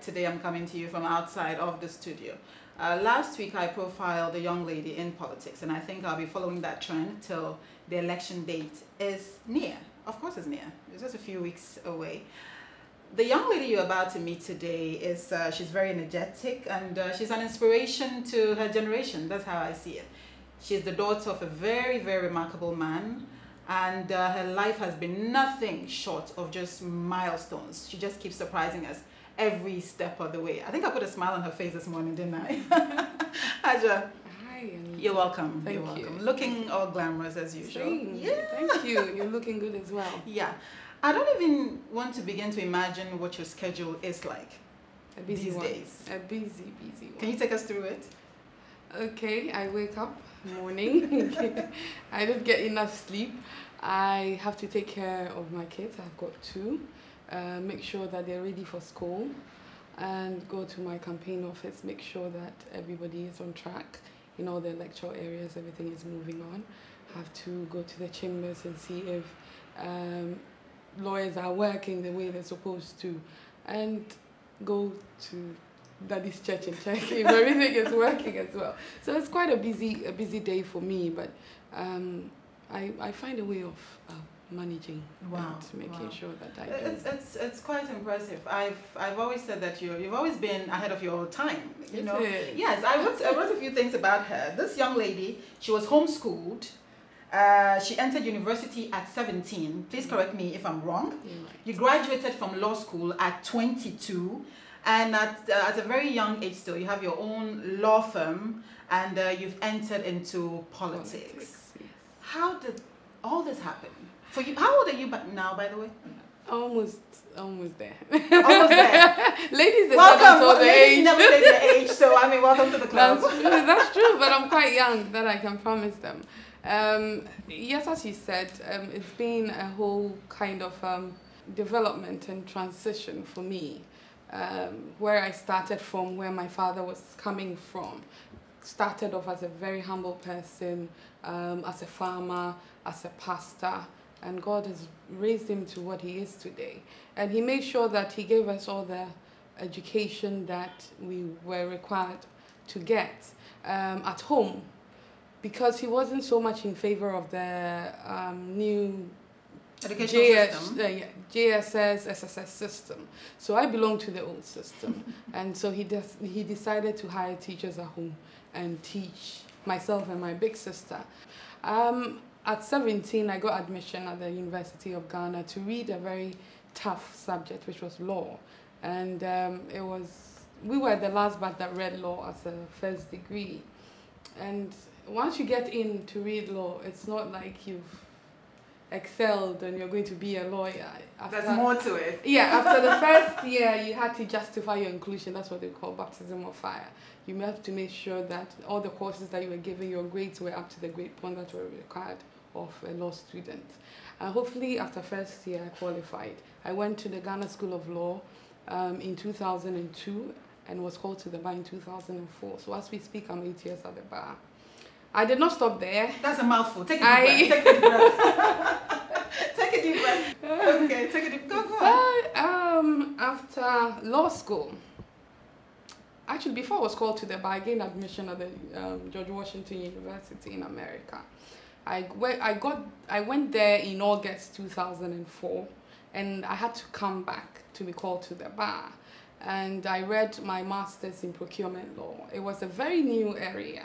today I'm coming to you from outside of the studio. Uh, last week I profiled a young lady in politics, and I think I'll be following that trend till the election date is near. Of course, it's near. It's just a few weeks away. The young lady you're about to meet today is uh, she's very energetic and uh, she's an inspiration to her generation. That's how I see it. She's the daughter of a very, very remarkable man, and uh, her life has been nothing short of just milestones. She just keeps surprising us every step of the way. I think I put a smile on her face this morning, didn't I? Aja, Hi. and you're welcome. Thank you're welcome. you. Looking all glamorous as usual. Same. Yeah. Thank you. You're looking good as well. Yeah. I don't even want to begin to imagine what your schedule is like. A busy These one. days. A busy, busy one. Can you take us through it? Okay, I wake up morning. I don't get enough sleep. I have to take care of my kids. I've got two. Uh, make sure that they're ready for school, and go to my campaign office. Make sure that everybody is on track in all the lecture areas. Everything is moving on. Have to go to the chambers and see if um, lawyers are working the way they're supposed to, and go to daddy's church and check if everything is working as well. So it's quite a busy a busy day for me, but um, I I find a way of uh, managing Wow, and making wow. sure that I do. It's, it's, it's quite impressive. I've, I've always said that you, you've always been ahead of your time. You Is know? it? Yes, I wrote, I wrote a few things about her. This young lady, she was homeschooled. Uh, she entered university at 17. Please correct me if I'm wrong. You graduated from law school at 22, and at, uh, at a very young age still, you have your own law firm, and uh, you've entered into politics. yes. How did all this happen? For you, how old are you now, by the way? Almost, almost there. Almost there. Ladies, welcome. never Ladies age. never say their age, so I mean, welcome to the club. That's true. That's true. But I'm quite young that I can promise them. Um, yes, as you said, um, it's been a whole kind of um, development and transition for me, um, where I started from, where my father was coming from. Started off as a very humble person, um, as a farmer, as a pastor, and God has raised him to what he is today. And he made sure that he gave us all the education that we were required to get um, at home because he wasn't so much in favor of the um, new Educational JS, system. uh, yeah, JSS SSS system. So I belong to the old system, and so he des- he decided to hire teachers at home and teach myself and my big sister. Um, at 17, I got admission at the University of Ghana to read a very tough subject, which was law, and um, it was we were the last batch that read law as a first degree, and once you get in to read law, it's not like you've excelled and you're going to be a lawyer. After, There's more to it. yeah, after the first year, you had to justify your inclusion. That's what they call baptism of fire. You have to make sure that all the courses that you were given, your grades were up to the grade point that were required of a law student. And hopefully, after first year, I qualified. I went to the Ghana School of Law um, in 2002 and was called to the bar in 2004. So as we speak, I'm eight years at the bar. I did not stop there. That's a mouthful. Take a deep I- breath. Take a deep breath. take a deep breath. Okay, take a deep. Go, go on. But um, after law school, actually before I was called to the bar, I gained admission at the um, George Washington University in America. I, we- I got I went there in August 2004, and I had to come back to be called to the bar. And I read my master's in procurement law. It was a very new area.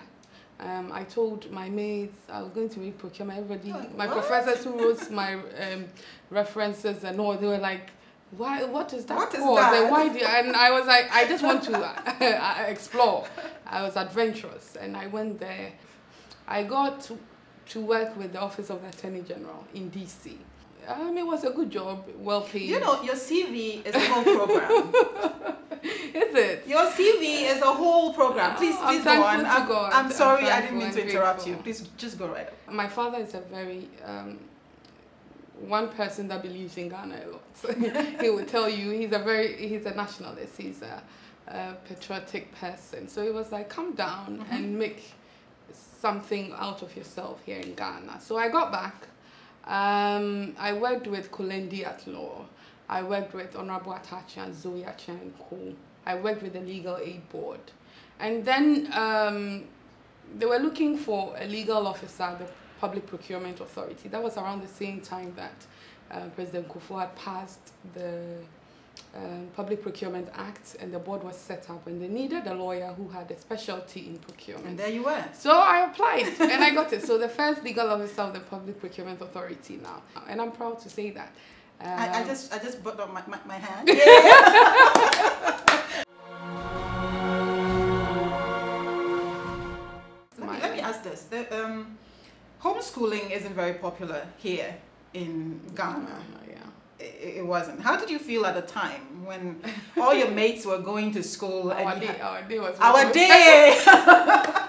Um, I told my mates I was going to read procurement. Everybody, my what? professors who wrote my um, references and all, they were like, "Why? What is that What is that?" And why do?" You? And I was like, "I just want to uh, explore." I was adventurous, and I went there. I got to, work with the Office of the Attorney General in DC. Um, it was a good job, well paid. You know, your CV is a whole program. is it? Your CV is a whole program. Please, Oh, I'm please go on. I'm, God. I'm I'm sorry, I didn't mean to interrupt you. Please, just go right ahead. My father is a very um, one person that believes in Ghana a lot. he would tell you he's a very he's a nationalist. He's a, a patriotic person. So he was like, come down Mhm. and make something out of yourself here in Ghana. So I got back. Um, I worked with Kulendi at law. I worked with Honorable Atachi and Zoe Achen Co. I worked with the legal aid board. And then um, they were looking for a legal officer, at the Public Procurement Authority. That was around the same time that uh, President Kufuor had passed the um, Public Procurement Act and the board was set up and they needed a lawyer who had a specialty in procurement. And there you were. So I applied and I got it. So the first legal officer of the Public Procurement Authority now. And I'm proud to say that. Um, I, I, Um, just I just put up my, my, my hand. let, me, let me ask this. The, um, homeschooling isn't very popular here in Ghana. yeah. It, wasn't. How did you feel at the time when all your mates were going to school Our and day, had- our day was our day?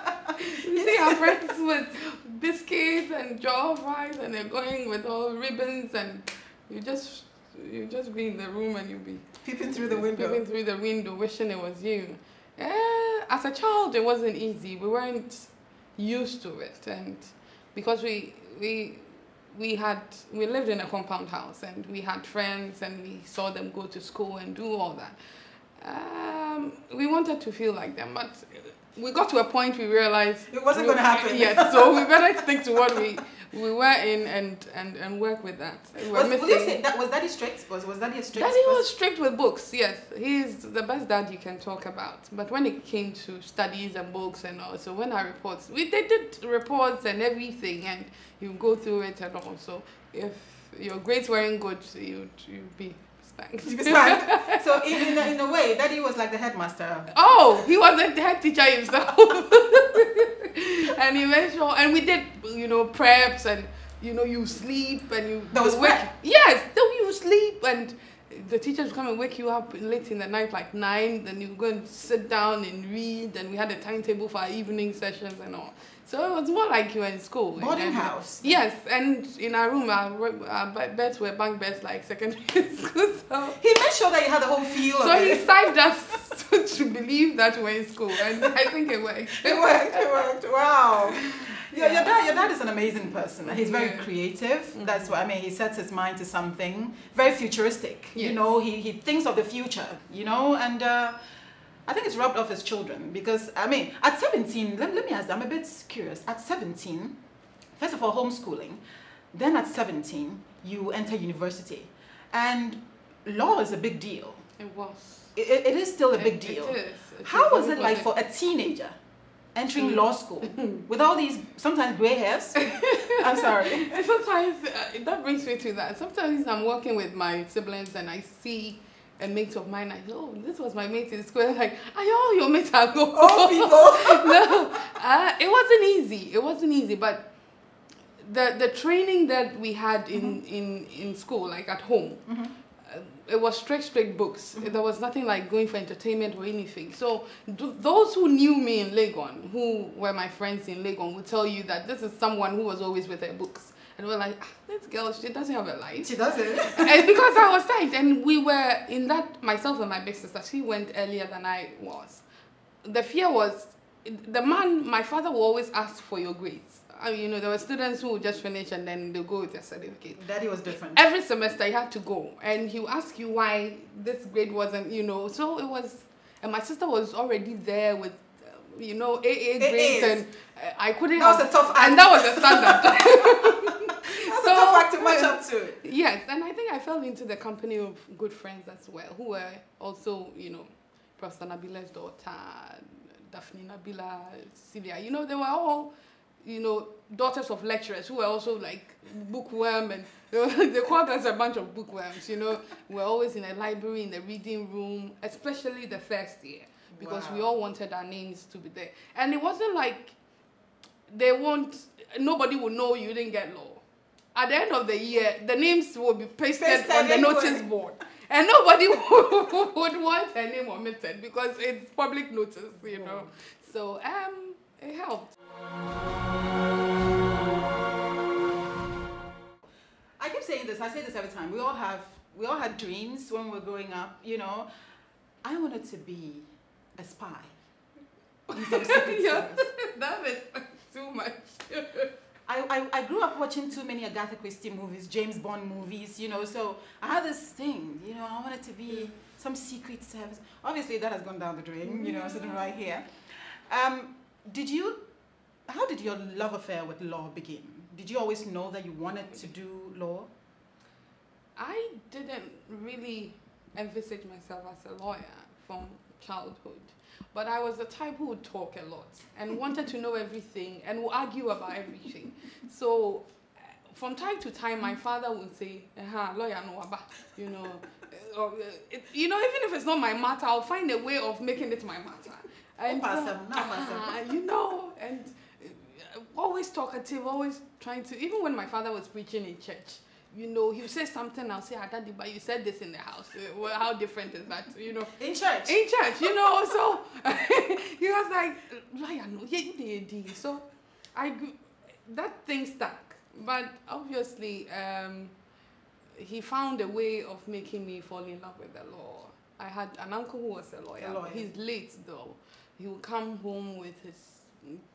You see our friends with biscuits and jaw fries and they're going with all ribbons and you just you just be in the room and you be Peeping through the window. peeping through the window wishing it was you. Eh, as a child it wasn't easy. We weren't used to it and because we we we had we lived in a compound house and we had friends and we saw them go to school and do all that. Um, we wanted to feel like them, but we got to a point we realized It wasn't we- gonna happen. Yes, so we better stick to what we we were in and and and work with that. We Was, was, missing- it, that, was Daddy strict? Was, was Daddy a strict? Daddy was strict with books, yes. He's the best dad you can talk about. But when it came to studies and books and all, so when our reports, we they did reports and everything, and you go through it and all. So if your grades weren't good, you'd, you'd be spanked. Understand? so in, in, a, in a way, Daddy was like the headmaster. Oh, he was a head teacher himself. and he made sure, and we did, you know, preps and, you know, you sleep and you. There was wake, prep? Yes, then you sleep and the teachers would come and wake you up late in the night, like nine, then you go and sit down and read, and we had a timetable for our evening sessions and all. So it was more like you were in school. Boarding And- house. Yes, and in our room, our, our beds were bunk beds like secondary school. So He made sure that you had the whole feel so he psyched us to believe that we're in school, and I think it worked. It worked, it worked. Wow. Your, your, Yeah. dad, your dad is an amazing person. He's very Yeah. creative. That's what I mean. He sets his mind to something very futuristic. You know, he, he thinks of the future, you know, and uh, I think it's rubbed off his children because, I mean, at 17, let, let me ask, I'm a bit curious. At 17, first of all, homeschooling, then at 17, you enter university. And law is a big deal. It was. It, it- is still a big It- deal. It is. How was it like for a teenager entering law school with all these sometimes gray hairs? I'm sorry. And sometimes uh, that brings me to that. Sometimes I'm working with my siblings and I see a mate of mine. I say, oh, this was my mate in school. Like, are you all your mates are go? Old people. no, uh, it wasn't easy. It wasn't easy, but the the training that we had in in in school, like at home, Mhm. uh, it was strict strict books. There was nothing like going for entertainment or anything. So th- those who knew me in Legon, who were my friends in Legon, would tell you that this is someone who was always with their books. And we're like, ah, this girl, she doesn't have a life She doesn't. and because I was tight, and we were in that myself and my big sister. She went earlier than I was. The fear was the man. My father will always ask for your grades. I mean, you know, there were students who would just finish and then they go with their certificate. Daddy was different. Every semester you had to go, and he would ask you why this grade wasn't, you know. So it was, and my sister was already there with. You know, AA grades, and uh, I couldn't. That was have- a tough and that was the standard. So- a tough act to match up to. Yes, and I think I fell into the company of good friends as well, who were also, you know, Professor Nabila's daughter, Daphne Nabila, Celia. You know, they were all, you know, daughters of lecturers who were also like bookworm and they, were, they called us a bunch of bookworms, you know. We're always in the library, in the reading room, especially the first year, because we all wanted our names to be there. And it wasn't like they won't, nobody would know you didn't get law. At the end of the year, the names will be pasted, Pasted on the anywhere. notice board. And nobody would want their name omitted because it's public notice, you know. So um, it helped. I keep saying this. I say this every time. We all have we all had dreams when we were growing up. You know, I wanted to be a spy. in some secret Yeah. that is too much. I, I, I grew up watching too many Agatha Christie movies, James Bond movies, you know, so I had this thing, you know, I wanted to be some secret service. Obviously, that has gone down the drain, you know, sitting right here. Um, did you, how did your love affair with law begin? Did you always know that you wanted to do law? I didn't really envisage myself as a lawyer from childhood. But I was the type who would talk a lot and wanted to know everything and would argue about everything. So uh, from time to time, my father would say, uh-huh, lawyer no you know, or, uh, it, you know, even if it's not my matter, I'll find a way of making it my matter. And, uh, you know, and always talkative, always trying to, even when my father was preaching in church, you know, he'll say something, I'll say, ah, Daddy, but you said this in the house. Uh, well, how different is that? You know, in church. In church, you know. So he was like, yeah, you did it. So I that thing stuck. But obviously, um, he found a way of making me fall in love with the law. I had an uncle who was a lawyer. A lawyer. He's late though. He would come home with his,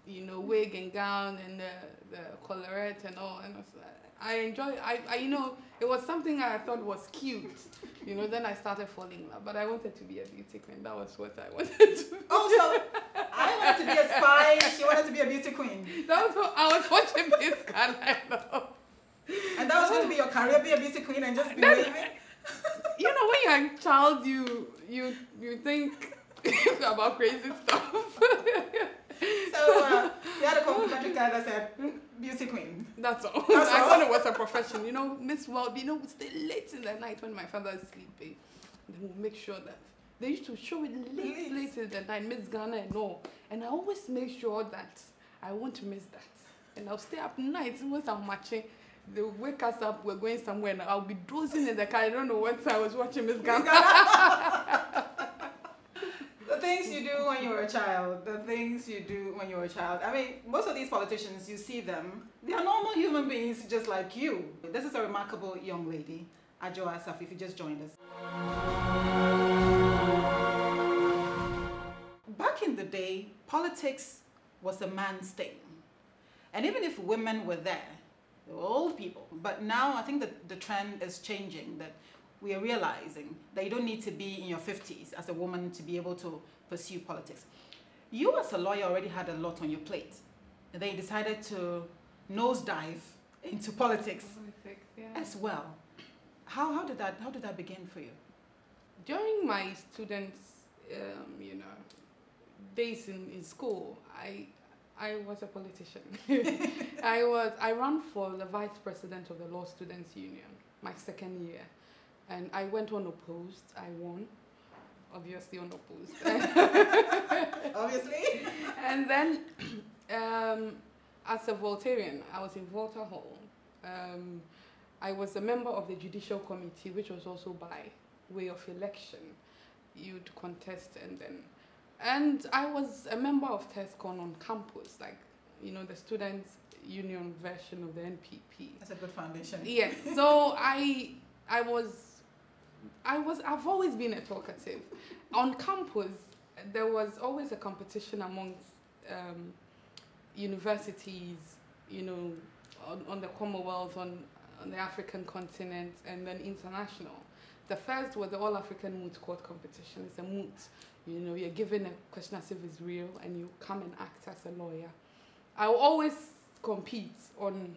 you know, wig and gown and the, the collarette and all. And I was like, I enjoy. I, I you know it was something I thought was cute. You know, then I started falling in love. But I wanted to be a beauty queen. That was what I wanted to. Oh, so I wanted to be a spy. She wanted to be a beauty queen. That was what I was watching this kind And that was going to be your career, be a beauty queen, and just be then, waving. You know, when you're a child, you you you think about crazy stuff. So uh, had a complimentary card that said beauty queen. That's all. That's I all. thought it was a profession. You know, Miss World, you know, we stay late in the night when my father is sleeping. Then we'll make sure that they used to show it late, late in the night, Miss Ghana and all. And I always make sure that I won't miss that. And I'll stay up nights once I'm watching. They'll wake us up, we're going somewhere, and I'll be dozing in the car. I don't know what I was watching Miss Ghana. things you do when you were a child, the things you do when you were a child. I mean, most of these politicians, you see them, they are normal human beings just like you. This is a remarkable young lady, Adwoa Safo, if you just joined us. Back in the day, politics was a man's thing. And even if women were there, they were old people. But now I think that the trend is changing, that we are realizing that you don't need to be in your 50s as a woman to be able to pursue politics. You as a lawyer already had a lot on your plate. And then you decided to nosedive into politics, politics yeah. as well. How, how, did that, how did that begin for you? During my students, um, you know, days in, in school, I, I was a politician. I was I ran for the vice president of the Law Students Union my second year. And I went unopposed. I won, obviously unopposed. obviously. and then, um, as a Voltarian, I was in Volta Hall. Um, I was a member of the Judicial Committee, which was also by way of election. You'd contest and then. And I was a member of TESCON on campus, like, you know, the students' union version of the NPP. That's a good foundation. Yes. So I I was I was I've always been a talkative. On campus, there was always a competition amongst um, universities, you know, on, on the Commonwealth, on, on the African continent, and then international. The first was the All African Moot Court competition. It's a moot. You know, you're given a question as if it's real, and you come and act as a lawyer. I will always compete on.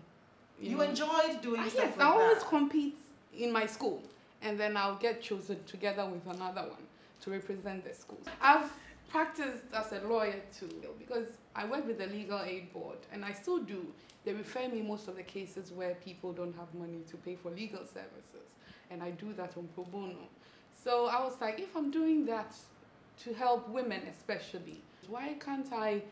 You, you know, enjoyed doing I, stuff yes, like I always compete in my school and then I'll get chosen together with another one to represent the schools. I've practiced as a lawyer too because I work with the legal aid board and I still do. They refer me most of the cases where people don't have money to pay for legal services and I do that on pro bono. So I was like, if I'm doing that to help women especially, why can't I,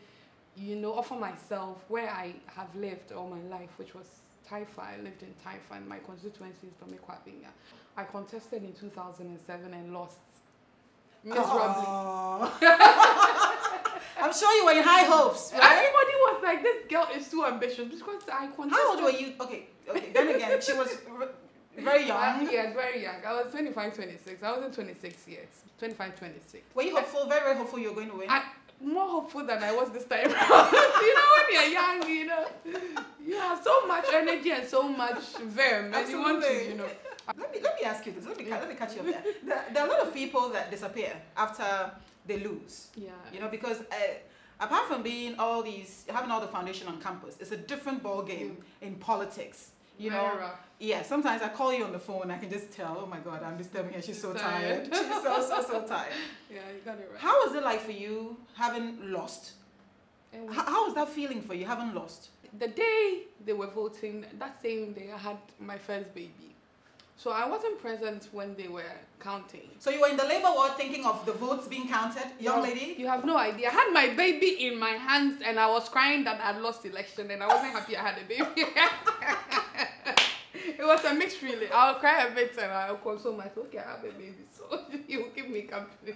you know, offer myself where I have lived all my life, which was Taifa. I lived in Taifa and my constituency is Dome-Kwabenya. I contested in 2007 and lost miserably. I'm sure you were in high hopes, right? Everybody was like, this girl is too ambitious because I contested. How old were you? Okay, okay. Then again, she was very uh, young. yes, very young. I was 25, 26. I wasn't 26 yet. 25, 26. Were you hopeful, very, very hopeful you were going to win? I, more hopeful than I was this time you know, when you're young, you know, you have so much energy and so much vim, and you want to, you know. Let me let me ask you this. Let me let me catch you up there. there. There are a lot of people that disappear after they lose. Yeah. You know, because uh, apart from being all these having all the foundation on campus, it's a different ball game in politics. You know, yeah. Sometimes I call you on the phone, I can just tell. Oh my God, I'm disturbing her. She's so tired. She's so so so tired. Yeah, you got it right. How was it like for you having lost? Was- How, how was that feeling for you having lost? the day they were voting, that same day I had my first baby. So I wasn't present when they were counting. So you were in the labor ward thinking of the votes being counted, young You lady. You have no idea. I had my baby in my hands and I was crying that I'd lost election and I wasn't happy I had a baby. it was a mixed feeling. I'll cry a bit and I'll console myself. Okay, I have a baby, so you will keep me company.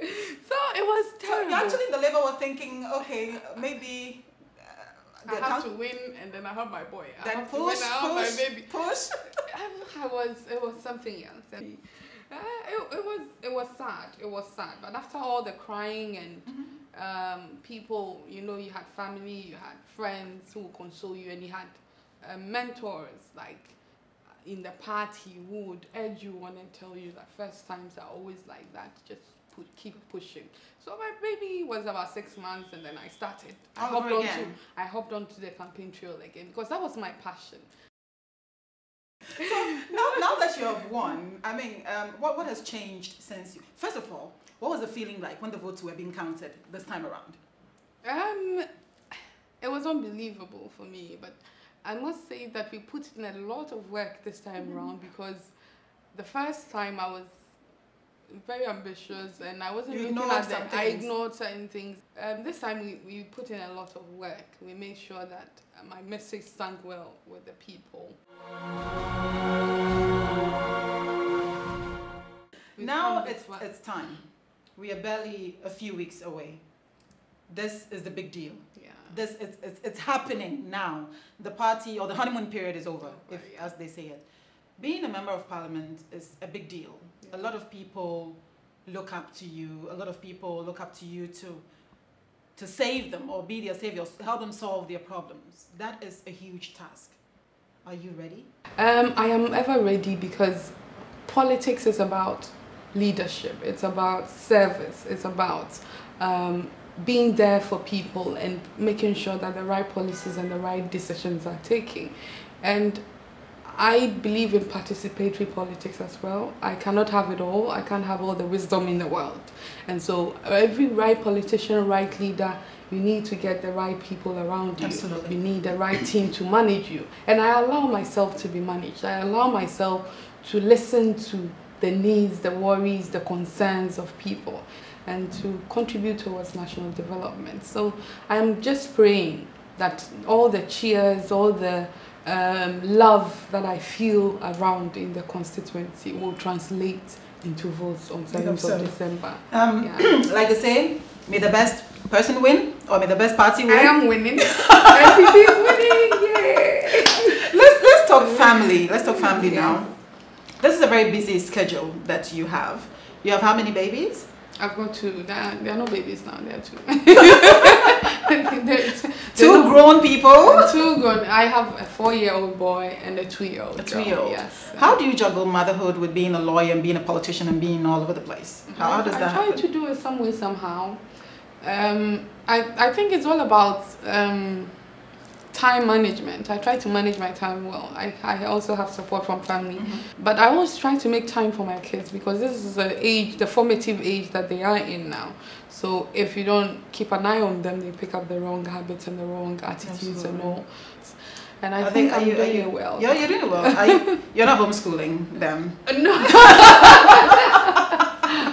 So it was terrible. you're actually the labor ward thinking, okay, maybe. Uh, I have to win and then I have my boy. I then push, win, I push, my baby. push. I, I was it was something else. And, uh, it, it was it was sad. It was sad. But after all the crying and um, people, you know, you had family, you had friends who would console you, and you had uh, mentors like in the party who would urge you on and tell you that first times are always like that. Just put, keep pushing. So my baby was about six months, and then I started. I hopped over onto. I hopped onto the campaign trail again because that was my passion. now, now that you have won, I mean, um, what, what has changed since you? First of all, what was the feeling like when the votes were being counted this time around? Um, it was unbelievable for me, but I must say that we put in a lot of work this time around because the first time I was very ambitious and I wasn't You looking at them. I ignored certain things. Um, this time we, we put in a lot of work. We made sure that my message sank well with the people. We've now it's, it's time. We are barely a few weeks away. This is the big deal. yeah. This it's, it's, it's happening now. The party or the honeymoon period is over, Over, if, yeah. as they say it. Being a member of parliament is a big deal. A lot of people look up to you. A lot of people look up to you to to save them or be their savior, help them solve their problems. That is a huge task. Are you ready? Um, I am ever ready because politics is about leadership. It's about service. It's about um, being there for people and making sure that the right policies and the right decisions are taken. And I believe in participatory politics as well. I cannot have it all. I can't have all the wisdom in the world. And so every right politician, right leader, you need to get the right people around you. Absolutely. You need the right team to manage you. And I allow myself to be managed. I allow myself to listen to the needs, the worries, the concerns of people and to contribute towards national development. So I'm just praying that all the cheers, all the um, love that I feel around in the constituency will translate into votes on 7th so. of December. Um, Yeah. like they say, may the best person win or may the best party win. I am winning. NPP is winning. Yay! let's let's talk family. Let's talk family Yeah. now. This is a very busy schedule that you have. You have how many babies? I've got two. There are, there are no babies now. There are two. There's- Two there are no- grown people. Two grown. I have a four-year-old boy and a two-year-old. A two-year-old. Yes. How do you juggle motherhood with being a lawyer and being a politician and being all over the place? How, how does I that try happen? to do it some way somehow. Um, I I think it's all about um, time management. I try to manage my time well. I, I also have support from family, Mm-hmm. but I always try to make time for my kids because this is the age, the formative age that they are in now. So if you don't keep an eye on them, they pick up the wrong habits and the wrong attitudes and all. And I think they- I'm you- doing you- well. Yeah, you're doing well. You, you're not homeschooling them. No,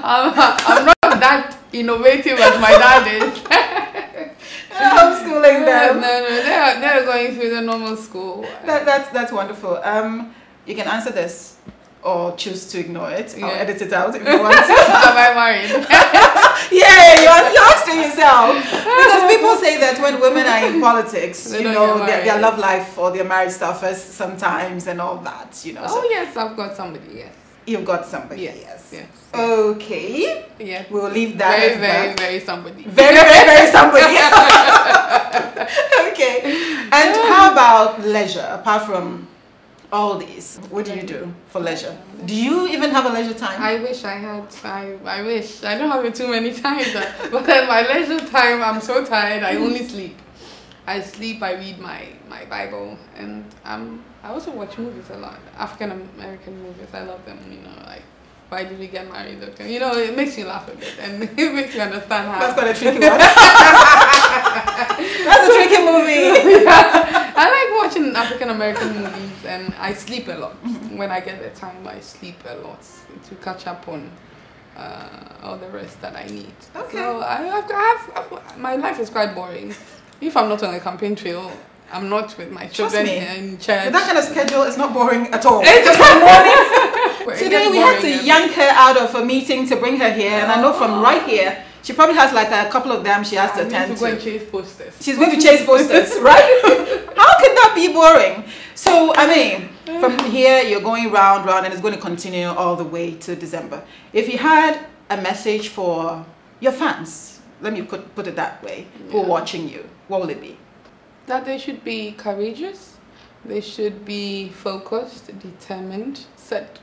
I'm, I'm not that innovative as my dad is. You're not homeschooling no, them. no, they're, they're going through the normal school. That, that's that's wonderful. Um, you can answer this or choose to ignore it. I'll edit it out if you want to. Am I married? yeah, you're, you're asking yourself. Because people say that when women are in politics, They you know, their, their love life or their marriage suffers sometimes and all that, you know. oh So yes, I've got somebody. Yes. You've got somebody. Yes. Yes. Yes. Okay. Yeah. We'll leave that. Very, very, that. very somebody. very, very, very somebody. okay. And how about leisure? Apart from all these, what do you do for leisure? Do you even have a leisure time? I wish I had. I, I wish. I don't have it too many times. but at my leisure time, I'm so tired. I only sleep. I sleep. I read my, my Bible, and um, I also watch movies a lot. African American movies. I love them. You know, like why did we get married? Okay. You know, it makes you laugh a bit, and it makes you understand how. That's quite a tricky one. That's a tricky movie. I like watching African American movies and I sleep a lot. When I get the time, I sleep a lot to catch up on uh, all the rest that I need. Okay. So I, I've, I've, I've, my life is quite boring. If I'm not on a campaign trail, I'm not with my children in church. That kind of schedule is not boring at all. It's Just morning. Today we had to yank her out of a meeting to bring her here, and I know from oh. right here, she probably has like a couple of them she has to attend to go and to. chase posters. She's going to chase posters, right? How can that be boring? So, I mean, from here, you're going round, round, and it's going to continue all the way to December. If you had a message for your fans, let me put, put it that way, who are watching you, what will it be? that they should be courageous. They should be focused determined set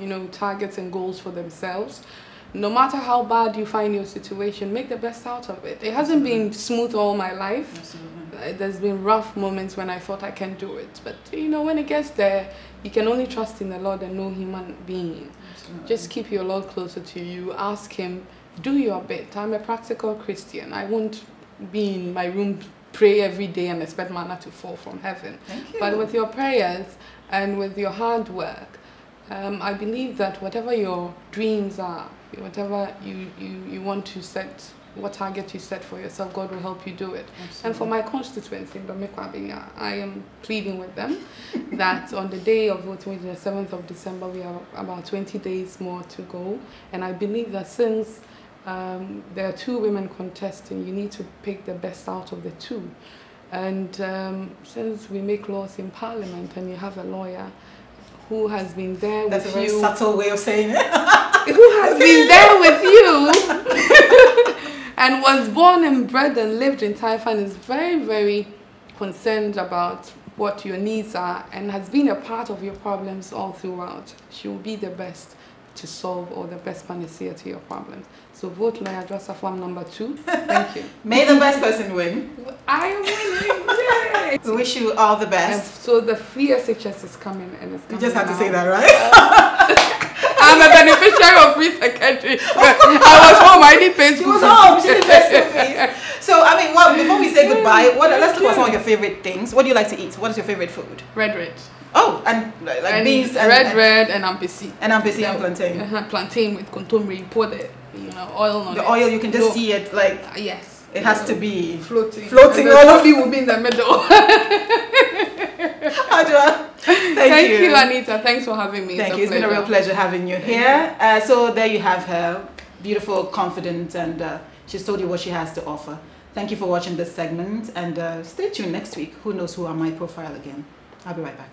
you know targets and goals for themselves. No matter how bad you find your situation make the best out of it. It hasn't been smooth all my life. Uh, there's been rough moments when i thought i can do it but you know when it gets there you can only trust in the lord and no human being. Absolutely. just keep your lord closer to you. Ask him. Do your bit. I'm a practical christian. I won't be in my room pray every day and expect manna to fall from heaven. But with your prayers and with your hard work um, i believe that whatever your dreams are whatever you, you, you want to set what target you set for yourself god will help you do it. And for my constituents in I am pleading with them that on the day of voting, the 7th of December, we have about 20 days more to go. And I believe that since um, there are two women contesting, you need to pick the best out of the two. And um, since we make laws in Parliament and you have a lawyer who has been there That's a with very you, subtle way of saying it. who has been there with you and was born and bred and lived in Taifa is very, very concerned about what your needs are and has been a part of your problems all throughout. She will be the best to solve or the best panacea to your problems. So vote Lawyer Joseph form number two. Thank you. May the best person win. I am winning! Yay! We wish you all the And best. so the free SHS is coming and it's You just had to say that, right? I'm a beneficiary of free secretary. I was home, I didn't pay She was home. She didn't pay school. So, I mean, well, before we say goodbye, what, let's talk about some of your favorite things. What do you like to eat? What is your favorite food? Red red. Oh, and like and beans and red and, red and ampesi. and ampesi and plantain. Uh-huh, plantain with kontomire. Pour the you know oil on The it. oil, you can just No, see it like uh, yes. it has to be. floating. floating all of zombie will be in the middle. Adwoa, thank, Thank you. you. Anita. Thanks for having me. Thank a you. It's been a real pleasure having you here. Uh, so there you have her, beautiful, confident, and uh, she's told you what she has to offer. Thank you for watching this segment, and uh, stay tuned next week. Who knows who on my profile again? I'll be right back.